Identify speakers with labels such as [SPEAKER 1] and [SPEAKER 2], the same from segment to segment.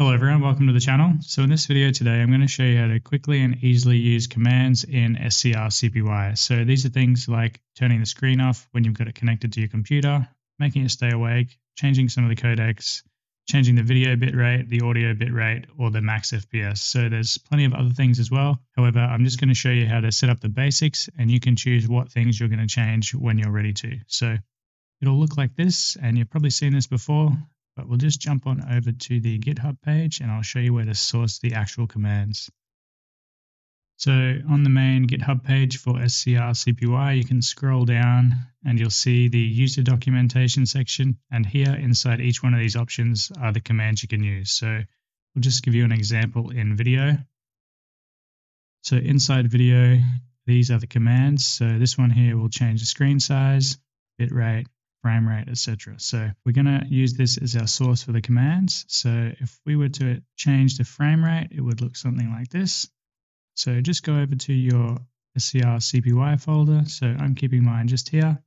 [SPEAKER 1] Hello everyone, welcome to the channel. So in this video today, I'm going to show you how to quickly and easily use commands in SCR CPY. So these are things like turning the screen off when you've got it connected to your computer, making it stay awake, changing some of the codecs, changing the video bitrate, the audio bitrate, or the max FPS. So there's plenty of other things as well. However, I'm just going to show you how to set up the basics and you can choose what things you're going to change when you're ready to. So it'll look like this and you've probably seen this before but we'll just jump on over to the GitHub page and I'll show you where to source the actual commands. So on the main GitHub page for SCR CPY, you can scroll down and you'll see the user documentation section. And here inside each one of these options are the commands you can use. So we'll just give you an example in video. So inside video, these are the commands. So this one here will change the screen size, bitrate, frame rate, etc. So we're going to use this as our source for the commands. So if we were to change the frame rate, it would look something like this. So just go over to your SCR CPY folder. So I'm keeping mine just here.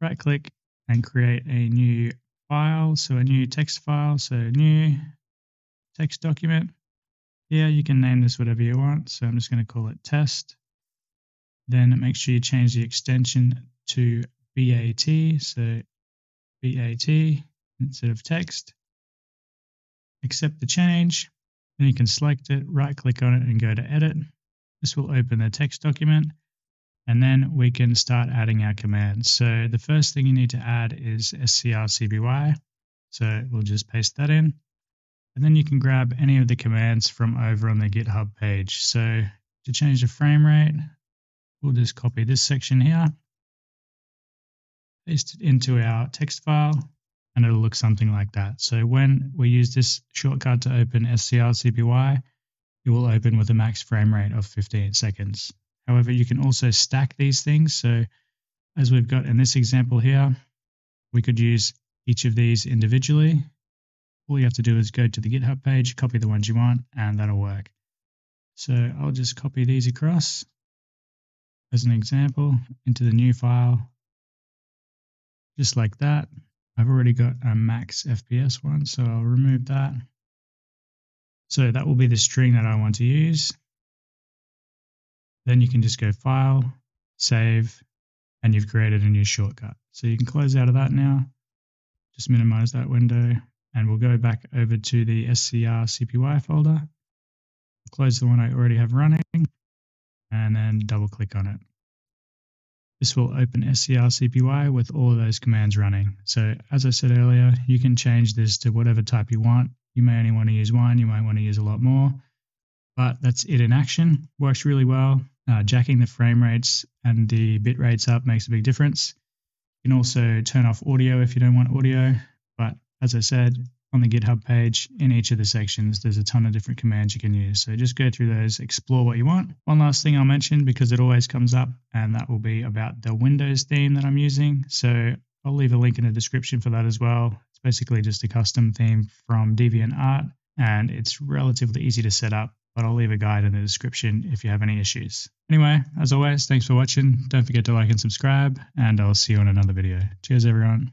[SPEAKER 1] Right click and create a new file. So a new text file. So new text document. Here you can name this whatever you want. So I'm just going to call it test. Then make sure you change the extension to BAT, so BAT instead of text. Accept the change. Then you can select it, right click on it and go to edit. This will open the text document and then we can start adding our commands. So the first thing you need to add is scrcpy. So we'll just paste that in. And then you can grab any of the commands from over on the GitHub page. So to change the frame rate, we'll just copy this section here paste it into our text file and it'll look something like that. So when we use this shortcut to open scrcpy, it will open with a max frame rate of 15 seconds. However, you can also stack these things. So as we've got in this example here, we could use each of these individually. All you have to do is go to the GitHub page, copy the ones you want, and that'll work. So I'll just copy these across as an example into the new file just like that. I've already got a max FPS one, so I'll remove that. So that will be the string that I want to use. Then you can just go File, Save, and you've created a new shortcut. So you can close out of that now. Just minimize that window, and we'll go back over to the SCR CPY folder. Close the one I already have running, and then double click on it. This will open scrcpy with all of those commands running. So as I said earlier, you can change this to whatever type you want. You may only want to use one, you might want to use a lot more, but that's it in action. Works really well. Uh, jacking the frame rates and the bit rates up makes a big difference. You can also turn off audio if you don't want audio, but as I said, on the GitHub page, in each of the sections, there's a ton of different commands you can use. So just go through those, explore what you want. One last thing I'll mention because it always comes up, and that will be about the Windows theme that I'm using. So I'll leave a link in the description for that as well. It's basically just a custom theme from DeviantArt, and it's relatively easy to set up, but I'll leave a guide in the description if you have any issues. Anyway, as always, thanks for watching. Don't forget to like and subscribe, and I'll see you on another video. Cheers, everyone.